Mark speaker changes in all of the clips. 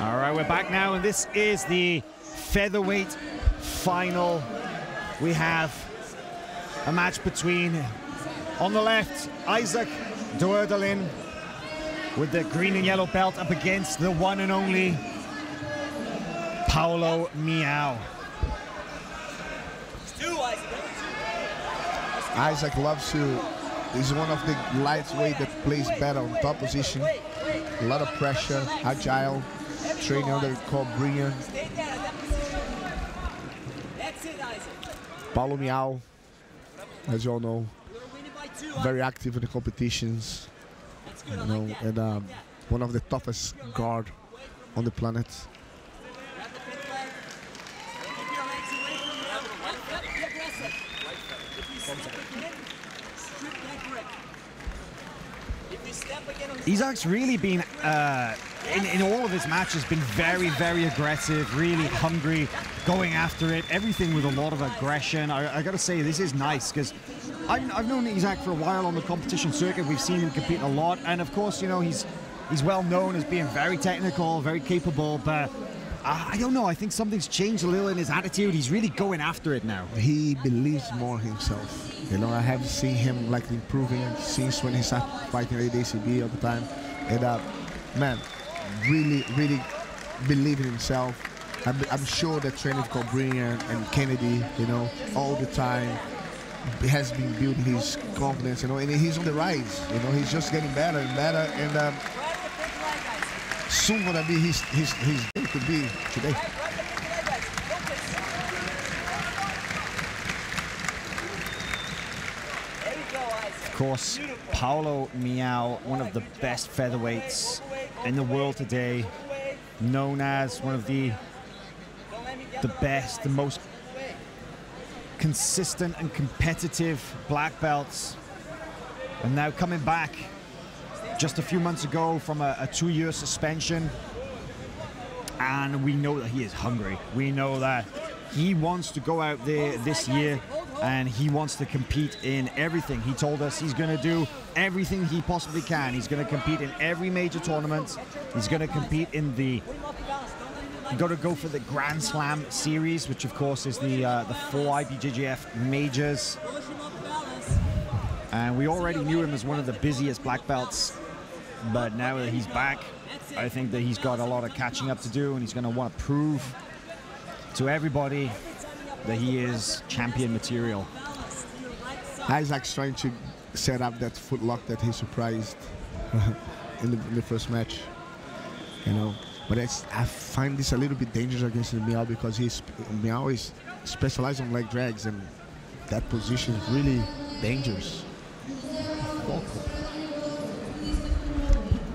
Speaker 1: All right, we're back now, and this is the featherweight final. We have a match between, on the left, Isaac Doederlein with the green and yellow belt up against the one and only Paulo Miyao.
Speaker 2: Isaac loves to. He's one of the lightweight that plays better on top position. A lot of pressure, agile, training under Cobrinha. Paulo Miyao, as you all know, very active in the competitions. You know, and um, one of the toughest guard on the planet.
Speaker 1: Isaac's really been, uh, in, in all of his matches, been very, very aggressive, really hungry, going after it, everything with a lot of aggression. I, I got to say, this is nice because I've known Isaac for a while on the competition circuit. We've seen him compete a lot, and of course, you know, he's he's well known as being very technical, very capable, but I don't know. I think something's changed a little in his attitude. He's really going after it now.
Speaker 2: He believes more himself. You know, I have seen him like improving since when he started fighting at the ADCC all the time. And uh, man, really, really believe in himself. I'm, I'm sure that training with Cobrinha and Kennedy, you know, all the time has been building his confidence, you know, and he's on the rise. You know, he's just getting better and better. And um, soon gonna be his his his day to be today.
Speaker 1: Of course, Paulo Miyao, one of the best featherweights in the world today, known as one of the the best, the most consistent and competitive black belts. And now coming back just a few months ago from a, a two-year suspension. And we know that he is hungry. We know that he wants to go out there this year and he wants to compete in everything. He told us he's going to do everything he possibly can. He's going to compete in every major tournament. He's going to compete in the got to go for the Grand Slam series, which of course is the uh, the four IBJJF majors. And we already knew him as one of the busiest black belts, but now that he's back, I think that he's got a lot of catching up to do, and he's going to want to prove to everybody that he is champion material.
Speaker 2: Isaac's trying to set up that footlock that he surprised in, the, in the first match. You know, but I find this a little bit dangerous against Miyao because he's Miyao is specialized on leg drags and that position is really dangerous.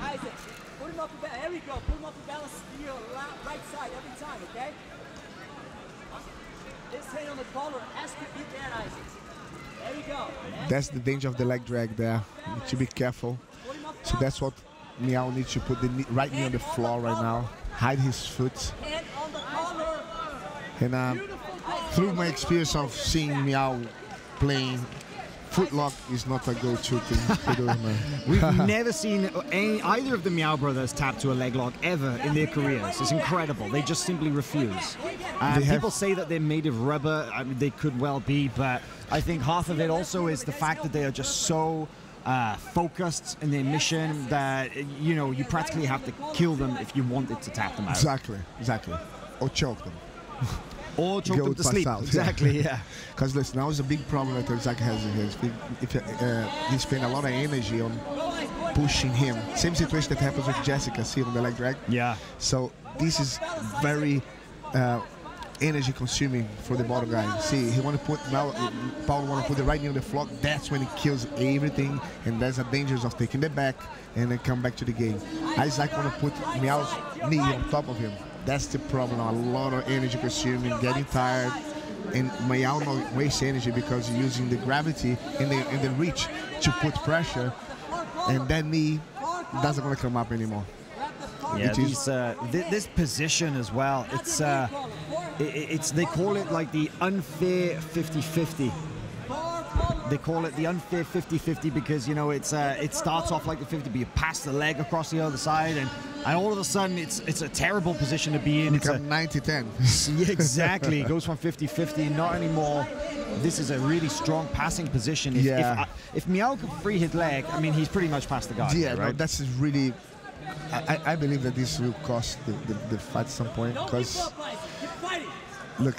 Speaker 3: Isaac, put him up the There we go. Put him up the balance to your right side every time, okay? This hand on the collar has to be there, Isaac. There you go.
Speaker 2: That's the danger of the leg drag there. You need to be careful. So that's what Miyao needs to put the knee, right knee on the floor right now, hide his foot. And um, through my experience of seeing Miyao playing, footlock is not a go-to thing to do, man.
Speaker 1: We've never seen any, either of the Miyao brothers tap to a leg lock ever in their careers. It's incredible. They just simply refuse. And people say that they're made of rubber. I mean, they could well be, but I think half of it also is the fact that they are just so uh, focused in their mission that you know you practically have to kill them if you wanted to tap them out.
Speaker 2: Exactly, exactly, or choke them.
Speaker 1: or choke them to sleep. Out. Exactly, yeah.
Speaker 2: Because yeah. listen, that was a big problem that Isaac has. If, uh, he spent a lot of energy on pushing him. Same situation that happens with Jessica, see on the leg drag.
Speaker 1: Yeah.
Speaker 2: So this is very. Uh, energy consuming for the bottom guy. See, he want to put now, Paul want to put the right knee on the flock. That's when he kills everything, and there's a danger of taking the back and then come back to the game. Isaac want to put Miyao's knee on top of him. That's the problem. A lot of energy consuming, getting tired, and Miyao not waste energy because using the gravity and the, and the reach to put pressure, and that knee doesn't want to come up anymore.
Speaker 1: Yeah, these, uh, th this position as well. It's uh, it's they call it like the unfair 50-50 they call it the unfair 50-50 because you know it's uh, it starts off like the 50 but you pass the leg across the other side and and all of a sudden it's it's a terrible position to be in. It's a,
Speaker 2: Become 90-10.
Speaker 1: yeah, exactly. It goes from 50-50, not anymore. This is a really strong passing position. If,
Speaker 2: Yeah.
Speaker 1: if, if Miyao could free his leg, I mean, he's pretty much past the guy.
Speaker 2: yeah, no, that's really. I, I- I believe that this will cost the, the, the fight at some point because
Speaker 3: give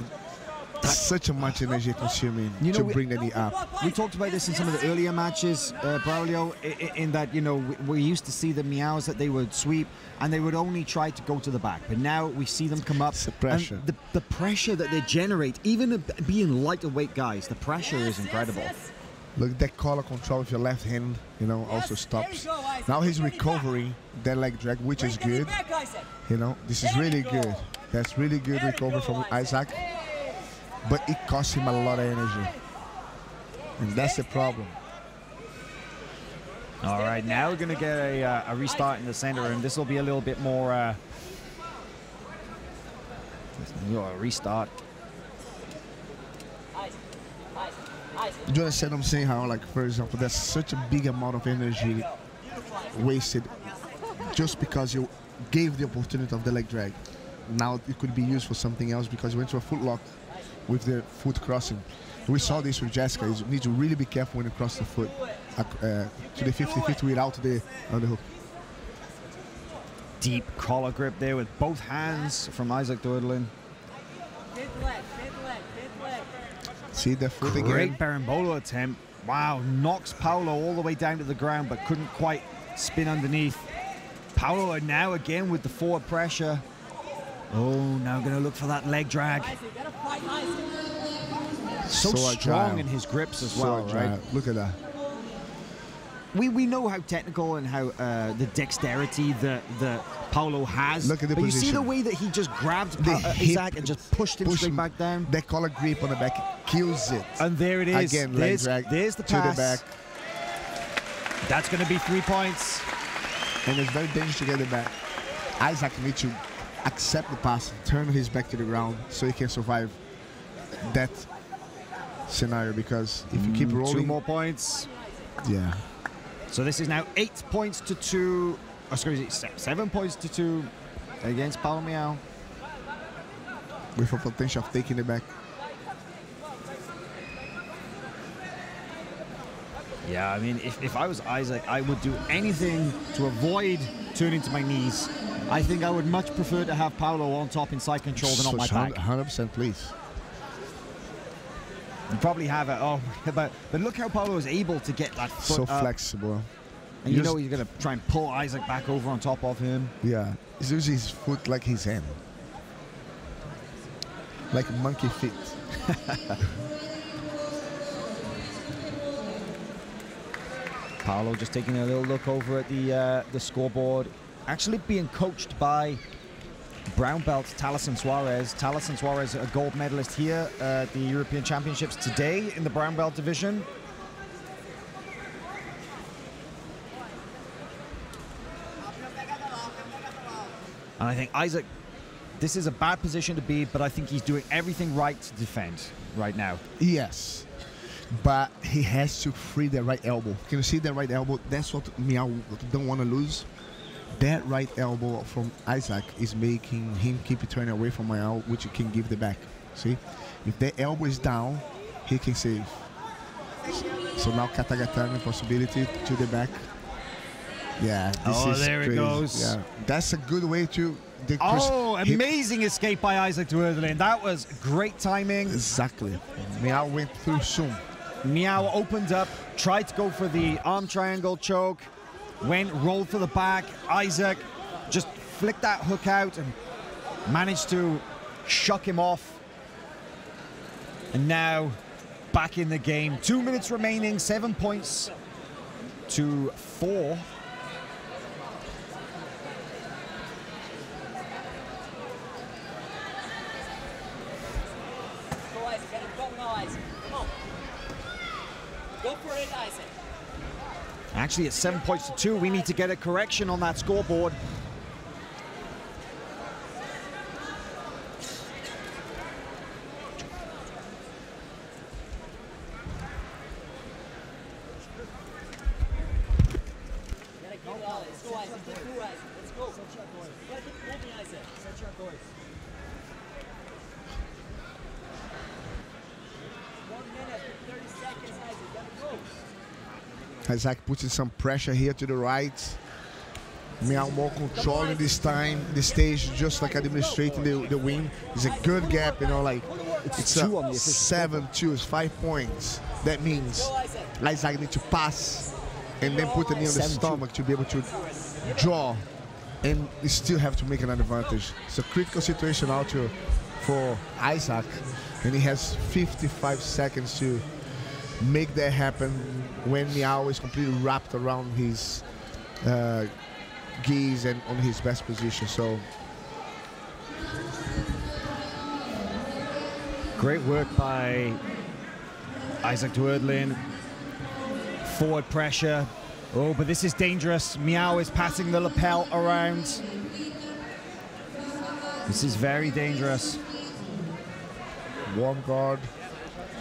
Speaker 3: up, Isaac. Keep fighting.
Speaker 2: look, such a much energy consuming
Speaker 1: You know,
Speaker 2: to
Speaker 1: we-
Speaker 2: bring the knee
Speaker 3: Don't give
Speaker 2: up.
Speaker 3: up,
Speaker 1: We talked about this in some of the earlier matches, uh, Braulio, i- i- in that, you know, we, we used to see the Miyaos that they would sweep and they would only try to go to the back. But now we see them come up.
Speaker 2: It's the
Speaker 1: and
Speaker 2: pressure.
Speaker 1: The, the pressure that they generate, even ab- being lighter weight guys, the pressure is incredible.
Speaker 3: yes.
Speaker 2: Look, that collar control with your left hand, you know,
Speaker 3: Yes,
Speaker 2: also stops.
Speaker 3: go,
Speaker 2: Now he's
Speaker 3: Bring
Speaker 2: recovering that leg drag, which is
Speaker 3: Bring the knee
Speaker 2: good.
Speaker 3: back,
Speaker 2: You know, this is really
Speaker 3: go.
Speaker 2: good. That's really good
Speaker 3: There
Speaker 2: recovery
Speaker 3: go,
Speaker 2: from Isaac,
Speaker 3: Hey.
Speaker 2: But it costs him a lot of energy, and that's the problem.
Speaker 1: All right, now we're going to get a, uh, a restart in the center, room. this will be a little bit more. Uh, a restart.
Speaker 2: Do you understand what I'm saying? How, like, for example, there's such a big amount of energy wasted just because you gave the opportunity of the leg drag. Now it could be used for something else because you went to a foot lock with the foot crossing. We saw this with Jessica. You need to really be careful when you cross the foot uh, to the 50-50 without the underhook.
Speaker 1: Deep collar grip there with both hands from Isaac Doederlein.
Speaker 3: Mid leg, mid leg, mid leg.
Speaker 2: See the foot again.
Speaker 1: Great
Speaker 2: again.
Speaker 1: Berimbolo attempt. Wow, knocks Paulo all the way down to the ground, but couldn't quite spin underneath. Paulo now again with the forward pressure. Oh, now going to look for that leg drag.
Speaker 3: Isaac, you gotta fight Isaac.
Speaker 1: So,
Speaker 2: So
Speaker 1: strong in his grips as
Speaker 2: So
Speaker 1: well,
Speaker 2: agile.
Speaker 1: right?
Speaker 2: Look at that.
Speaker 1: We, we know how technical and how uh, the dexterity that, that Paulo has.
Speaker 2: Look at the
Speaker 1: but you see the way that he just grabbed pa- uh, Isaac and just pushed him
Speaker 2: push
Speaker 1: straight
Speaker 2: him.
Speaker 1: back down.
Speaker 2: That collar grip on the back kills it.
Speaker 1: And there it is.
Speaker 2: Again, leg
Speaker 1: there's,
Speaker 2: drag
Speaker 1: there's the
Speaker 2: to
Speaker 1: pass.
Speaker 2: the back.
Speaker 1: That's going to be three points.
Speaker 2: and it's very dangerous to get it back. Isaac needs to accept the pass, turn his back to the ground so he can survive that scenario because if you keep
Speaker 1: mm,
Speaker 2: rolling...
Speaker 1: Two more points.
Speaker 2: yeah,
Speaker 1: So this is now eight points to two. Oh, excuse me, seven points to two against Paulo Miyao.
Speaker 2: with a potential of taking it back.
Speaker 1: Yeah, I mean, if, if I was Isaac, I would do anything to avoid turning to my knees. I think I would much prefer to have Paulo on top in side control than on my back.
Speaker 2: 100% please.
Speaker 1: You probably have it. Oh, but but look how Paulo is able to get that foot
Speaker 2: So
Speaker 1: up.
Speaker 2: flexible.
Speaker 1: And you
Speaker 2: Just-
Speaker 1: know he's going to try and pull Isaac back over on top of him.
Speaker 2: Yeah, he's using his foot like his hand, like monkey feet.
Speaker 1: Paulo just taking a little look over at the uh, the scoreboard. Actually being coached by brown belt Taliesin Suarez. Taliesin Suarez, a gold medalist here at the European Championships today in the brown belt division. And I think Isaac, this is a bad position to be, but I think he's doing everything right to defend right now.
Speaker 2: Yes, but he has to free the right elbow. Can you see that right elbow? That's what Miyao don't want to lose. That right elbow from Isaac is making him keep turning away from Miyao, which he can give the back. See, if the elbow is down, he can save. So now Katagatame possibility to the back. Yeah, this
Speaker 1: Oh,
Speaker 2: is
Speaker 1: there it
Speaker 2: crazy.
Speaker 1: goes.
Speaker 2: Yeah, that's a good way to.
Speaker 1: Oh, amazing escape by Isaac Doederlein. That was great timing.
Speaker 2: Exactly. Miyao went through soon.
Speaker 1: Miyao opened up, tried to go for the arm triangle choke, went, rolled for the back. Isaac just flicked that hook out and managed to shuck him off. And now back in the game. Two minutes remaining, seven points to four.
Speaker 3: Go, Isaac. Get it going now, Isaac. Come on. Go for it, Isaac.
Speaker 1: Actually, it's seven points to two. We need to get a correction on that scoreboard.
Speaker 3: Get it, go, Let's go, Isaac. Get through, Isaac. Let's go. One minute and 30 seconds, Isaac. Gotta go.
Speaker 2: Isaac putting some pressure here to the right. Miyao more controlling this time, the stage, just like administrating the, the win. It's a good gap, you know, like it's,
Speaker 1: two
Speaker 2: a seven, two, it's five points. That means
Speaker 3: Isaac.
Speaker 2: Isaac need to pass and then put the knee on the stomach to be able to draw and still have to make an advantage. It's a critical situation out here for Isaac and he has 55 seconds to make that happen when Miyao is completely wrapped around his uh, geese and on his best position. So
Speaker 1: Great work by Isaac Doederlein. Forward pressure. Oh, but this is dangerous. Miyao is passing the lapel around. This is very dangerous.
Speaker 2: warm guard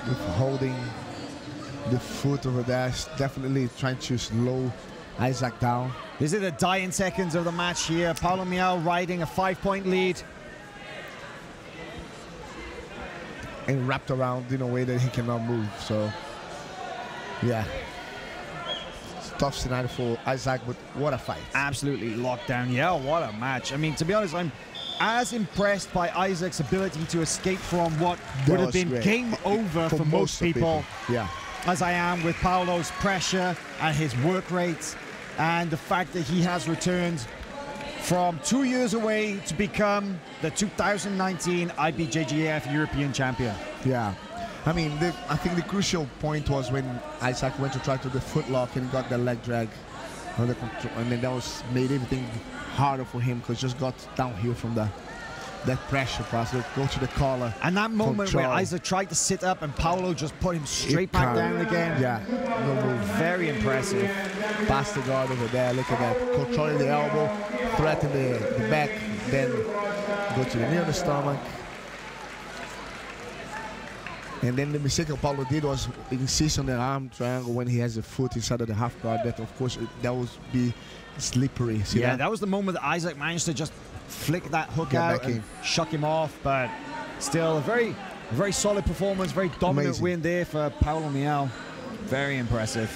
Speaker 2: with holding the foot over there, definitely trying to slow Isaac down.
Speaker 1: This is the dying seconds of the match here. Paulo Miyao riding a five-point lead.
Speaker 2: and wrapped around in a way that he cannot move. So, yeah, it's tough scenario for Isaac, but what a fight!
Speaker 1: Absolutely locked down. Yeah, what a match. I mean, to be honest, I'm as impressed by Isaac's ability to escape from what
Speaker 2: That
Speaker 1: would have been
Speaker 2: great.
Speaker 1: game over for, most
Speaker 2: of
Speaker 1: people.
Speaker 2: Yeah,
Speaker 1: as I am with Paulo's pressure and his work rate and the fact that he has returned from two years away to become the 2019 IBJJF European champion.
Speaker 2: yeah. I mean, the, I think the crucial point was when Isaac went to try to the foot lock and got the leg drag under control, and then that was made everything harder for him because just got downhill from the that pressure pass. Go to the collar.
Speaker 1: And that moment where Isaac tried to sit up and Paulo just put him straight
Speaker 2: It
Speaker 1: back
Speaker 2: can't-
Speaker 1: down again.
Speaker 2: Yeah, no move.
Speaker 1: Very impressive.
Speaker 2: Pass the guard over there. Look at that. Controlling the elbow, threaten the, the back, then go to the knee of the stomach. And then the mistake Paulo did was insist on the arm triangle when he has the foot inside of the half guard. That of course that would be slippery. See
Speaker 1: yeah,
Speaker 2: that?
Speaker 1: that was the moment that Isaac managed to just flick that hook
Speaker 2: Get
Speaker 1: out and shuck him off. But still, a very, very solid performance, very dominant
Speaker 2: Amazing.
Speaker 1: win there for Paulo Miyao. Very impressive.